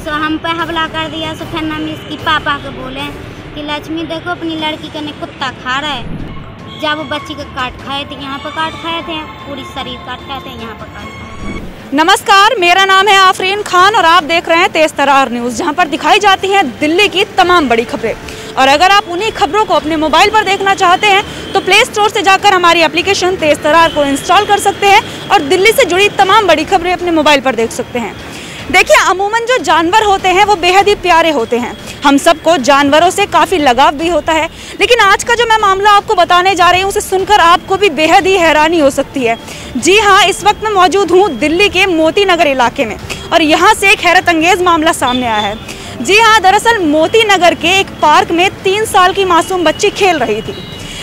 सो हम पे हमला कर दिया, सो फिर हम इसकी पापा को बोले कि, लक्ष्मी, देखो, अपनी लड़की का ने कुत्ता खा रहा है। जब वो बच्ची का काट खाए थे, यहाँ पर काट खाए थे, पूरी शरीर काट खाए थे, यहाँ पर काट। नमस्कार, मेरा नाम है आफरीन खान और आप देख रहे हैं तेज तरार न्यूज़, जहाँ पर दिखाई जाती हैं दिल्ली की तमाम बड़ी खबरें। और अगर आप उन्हीं खबरों को अपने मोबाइल पर देखना चाहते हैं तो प्ले स्टोर से जाकर हमारी एप्लीकेशन तेज तरार को इंस्टॉल कर सकते हैं और दिल्ली से जुड़ी तमाम बड़ी खबरें अपने मोबाइल पर देख सकते हैं। देखिए, अमूमन जो जानवर होते हैं, वो बेहद ही प्यारे होते हैं। हम सबको जानवरों से काफ़ी लगाव भी होता है, लेकिन आज का जो मैं मामला आपको बताने जा रही हूँ, उसे सुनकर आपको भी बेहद ही हैरानी हो सकती है। जी हाँ इस वक्त मैं मौजूद हूँ दिल्ली के मोती नगर इलाके में, और यहाँ से एक हैरत अंगेज मामला सामने आया है। जी हाँ दरअसल मोती नगर के एक पार्क में तीन साल की मासूम बच्ची खेल रही थी,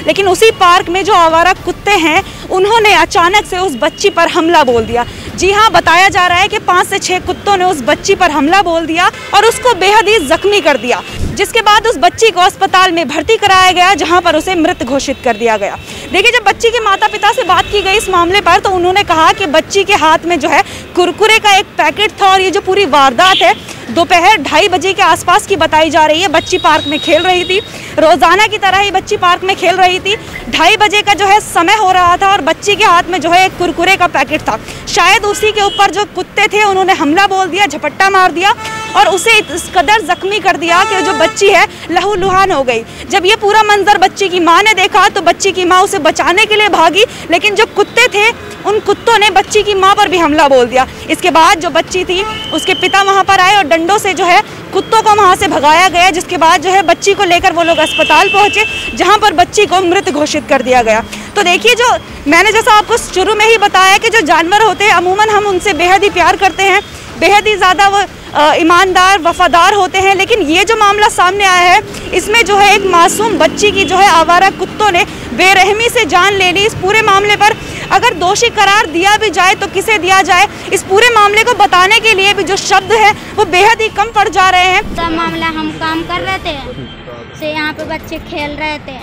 लेकिन उसी पार्क में जो आवारा कुत्ते हैं, उन्होंने अचानक से उस बच्ची पर हमला बोल दिया। जी हाँ बताया जा रहा है कि पाँच से छः कुत्तों ने उस बच्ची पर हमला बोल दिया और उसको बेहद ही जख्मी कर दिया, जिसके बाद उस बच्ची को अस्पताल में भर्ती कराया गया, जहाँ पर उसे मृत घोषित कर दिया गया। देखिए, जब बच्ची के माता पिता से बात की गई इस मामले पर तो उन्होंने कहा कि बच्ची के हाथ में जो है कुरकुरे का एक पैकेट था और ये जो पूरी वारदात है दोपहर ढाई बजे के आसपास की बताई जा रही है। बच्ची पार्क में खेल रही थी। रोज़ाना की तरह ही बच्ची पार्क में खेल रही थी। ढाई बजे का जो है समय हो रहा था और बच्ची के हाथ में जो है एक कुरकुरे का पैकेट था। शायद उसी के ऊपर जो कुत्ते थे, उन्होंने हमला बोल दिया, झपट्टा मार दिया। और उसे इस कदर जख्मी कर दिया कि जो बच्ची है, लहू लुहान हो गई। जब ये पूरा मंजर बच्ची की माँ ने देखा तो बच्ची की माँ उसे बचाने के लिए भागी, लेकिन जो कुत्ते थे, उन कुत्तों ने बच्ची की माँ पर भी हमला बोल दिया। इसके बाद जो बच्ची थी, उसके पिता वहाँ पर आए और डंडों से जो है, कुत्तों को वहाँ से भगाया गया, जिसके बाद जो है, बच्ची को लेकर वो लोग अस्पताल पहुँचे, जहाँ पर बच्ची को मृत घोषित कर दिया गया। तो देखिए जो, मैंने जैसा आपको शुरू में ही बताया कि जो जानवर होते हैं, अमूमन हम उनसे बेहद ही प्यार करते हैं, बेहद ही ज़्यादा वो ईमानदार वफादार होते हैं लेकिन ये जो मामला सामने आया है इसमें जो है एक मासूम बच्ची की जो है आवारा कुत्तों ने बेरहमी से जान ले ली। इस पूरे मामले पर अगर दोषी करार दिया भी जाए तो किसे दिया जाए? इस पूरे मामले को बताने के लिए भी जो शब्द है वो बेहद ही कम पड़ जा रहे हैं। सब मामला हम काम कर रहे थे। से यहाँ पे बच्चे खेल रहे थे।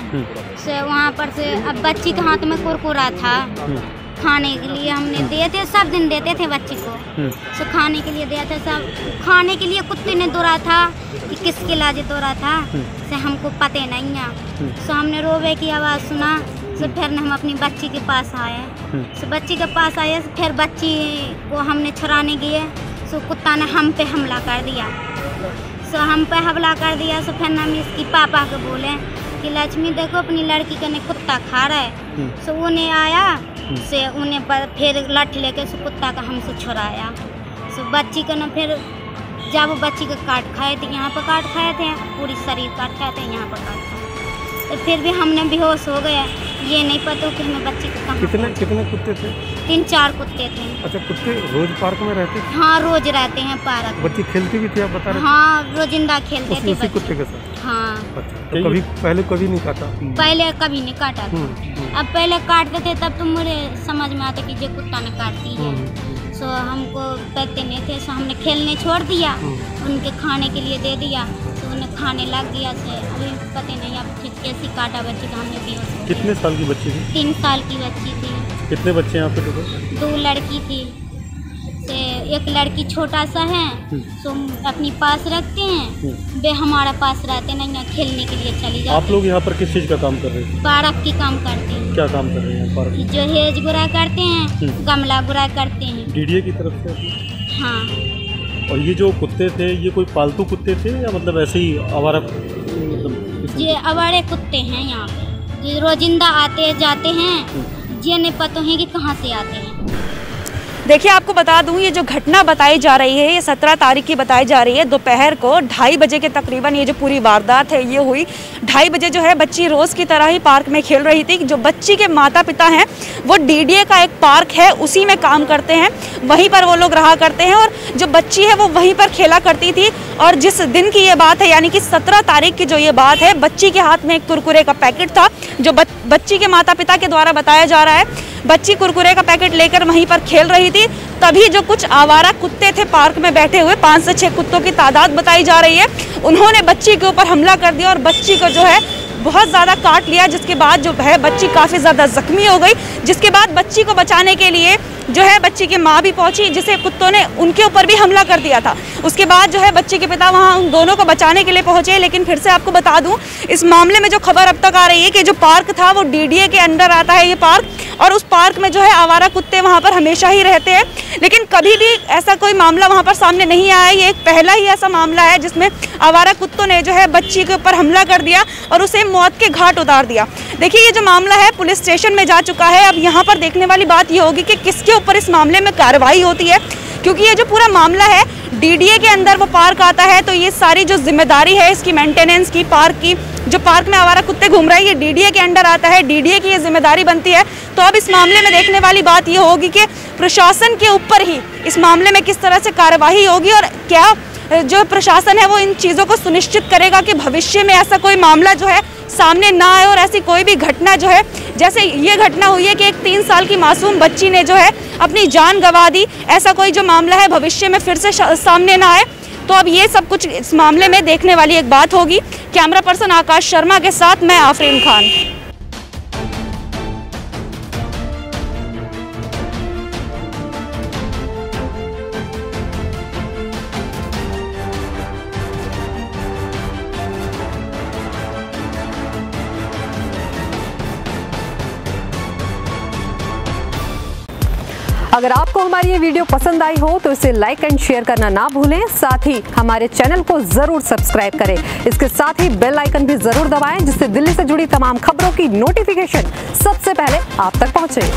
से वहाँ पर से अब बच्ची के हाथ में कुरकुरा था। खाने के लिए हमने दिए थे सब दिन देते थे बच्ची को। सो खाने के लिए दिया था सब खाने के लिए कुत्ते ने दौड़ा था कि किसके लाजे दौड़ा था से हमको पते नहीं है सो हमने रोवे की आवाज़ सुना सो फिर हम अपनी बच्ची के पास आए। सो बच्ची के पास आए फिर बच्ची को हमने छुड़ाने गए। सो कुत्ता ने हम पे हमला कर दिया। सो हम पे हमला कर दिया सो फिर हम इसकी पापा को बोले कि लक्ष्मी देखो अपनी लड़की का ने कुत्ता खा रहा है। सो उन्हें आया से उन्हें ब- फिर लठ लेके सो कुत्ता का हमसे छुड़ाया। सो बच्ची का ना फिर जब वो बच्ची का काट खाए थे यहाँ पर काट खाए थे पूरी शरीर काट खाए थे यहाँ पर काट खाए तो फिर भी हमने बेहोश हो गया ये नहीं पता कि हमें बच्ची को कहाँ कितने कितने कुत्ते थे? तीन चार कुत्ते थे। अच्छा कुत्ते रोज पार्क में रहते थे? हाँ रोज रहते हैं पार्क। बच्ची खेलती भी थी आप बता रहे हाँ रोजिंदा खेलते थे उसी कुत्ते के साथ? हाँ। अच्छा तो कभी पहले कभी नहीं काटा? पहले कभी नहीं काटा था। अब पहले काटते थे तब तो मुझे समझ में आता कि ये कुत्ता ने काट दी है। हम्म, सो हमको पता नहीं थे सो हमने खेलने छोड़ दिया। हम्म। उनके खाने के लिए दे दिया। तो उन्हें खाने लग गया से अभी पता नहीं अब कैसी काटा बच्ची का हमने भी कितने साल की बच्ची थी? तीन साल की बच्ची थी। कितने बच्चे यहाँ पे टोटल? दो लड़की थी। से एक लड़की छोटा सा है सो अपनी पास रखते हैं। वे हमारा पास रहते नहीं है खेलने के लिए चली आप लोग यहाँ पर किस चीज़ का काम कर रहे थे? पार्क की काम करते। हैं क्या काम कर रहे हैं पार्क जो हेज गुरा करते हैं हम्म। गमला गुरा करते हैं। डीडीए की तरफ़ से? हाँ। और ये जो कुत्ते थे ये कोई पालतू कुत्ते थे या मतलब ऐसे ही आवारा मतलब ये अवारे कुत्ते हैं यहाँ पे। ये रोजिंदा आते जाते हैं ये नहीं पता है कि कहाँ से आते हैं। देखिए, आपको बता दूँ, ये जो घटना बताई जा रही है, ये सत्रह तारीख की बताई जा रही है, दोपहर को ढाई बजे के तकरीबन ये जो पूरी वारदात है, ये हुई। ढाई बजे जो है, बच्ची रोज़ की तरह ही पार्क में खेल रही थी। जो बच्ची के माता पिता हैं, वो डीडीए का एक पार्क है, उसी में काम करते हैं। वहीं पर वो लोग रहा करते हैं और जो बच्ची है, वो वहीं पर खेला करती थी। और जिस दिन की ये बात है, यानी कि सत्रह तारीख की जो ये बात है, बच्ची के हाथ में एक कुरकुरे का पैकेट था, जो बच- बच्ची के माता पिता के द्वारा बताया जा रहा है। बच्ची कुरकुरे का पैकेट लेकर वहीं पर खेल रही थी। तभी जो कुछ आवारा कुत्ते थे पार्क में बैठे हुए, पाँच से छः कुत्तों की तादाद बताई जा रही है। उन्होंने बच्ची के ऊपर हमला कर दिया और बच्ची को जो है बहुत ज़्यादा काट लिया, जिसके बाद जो है बच्ची काफ़ी ज़्यादा जख्मी हो गई, जिसके बाद बच्ची को बचाने के लिए जो है बच्ची की माँ भी पहुँची, जिसे कुत्तों ने उनके ऊपर भी हमला कर दिया था। उसके बाद जो है बच्चे के पिता वहाँ उन दोनों को बचाने के लिए पहुँचे, लेकिन फिर से आपको बता दूँ, इस मामले में जो खबर अब तक आ रही है कि जो पार्क था, वो डीडीए के अंडर आता है ये पार्क, और उस पार्क में जो है आवारा कुत्ते वहाँ पर हमेशा ही रहते हैं। लेकिन कभी भी ऐसा कोई मामला वहाँ पर सामने नहीं आया, ये एक पहला ही ऐसा मामला है जिसमें आवारा कुत्तों ने जो है बच्ची के ऊपर हमला कर दिया और उसे मौत के घाट उतार दिया। देखिए, ये जो मामला है, पुलिस स्टेशन में जा चुका है। अब यहाँ पर देखने वाली बात ये होगी कि किसके ऊपर इस मामले में कार्रवाई होती है, क्योंकि ये जो पूरा मामला है, डीडीए के अंदर वो पार्क आता है तो ये सारी जो ज़िम्मेदारी है, इसकी मेंटेनेंस की, पार्क की, जो पार्क में आवारा कुत्ते घूम रहे हैं, ये डीडीए के अंडर आता है, डीडीए की ये ज़िम्मेदारी बनती है। तो अब इस मामले में देखने वाली बात ये होगी कि प्रशासन के ऊपर ही इस मामले में किस तरह से कार्यवाही होगी और क्या जो प्रशासन है वो इन चीज़ों को सुनिश्चित करेगा कि भविष्य में ऐसा कोई मामला जो है सामने ना आए और ऐसी कोई भी घटना जो है, जैसे ये घटना हुई है कि एक तीन साल की मासूम बच्ची ने जो है अपनी जान गंवा दी। ऐसा कोई जो मामला है भविष्य में फिर से सामने ना आए। तो अब ये सब कुछ इस मामले में देखने वाली एक बात होगी। कैमरा पर्सन आकाश शर्मा के साथ मैं आफरीन खान। अगर आपको हमारी ये वीडियो पसंद आई हो तो इसे लाइक एंड शेयर करना ना भूलें। साथ ही हमारे चैनल को ज़रूर सब्सक्राइब करें। इसके साथ ही बेल आइकन भी ज़रूर दबाएँ, जिससे दिल्ली से जुड़ी तमाम खबरों की नोटिफिकेशन सबसे पहले आप तक पहुँचे।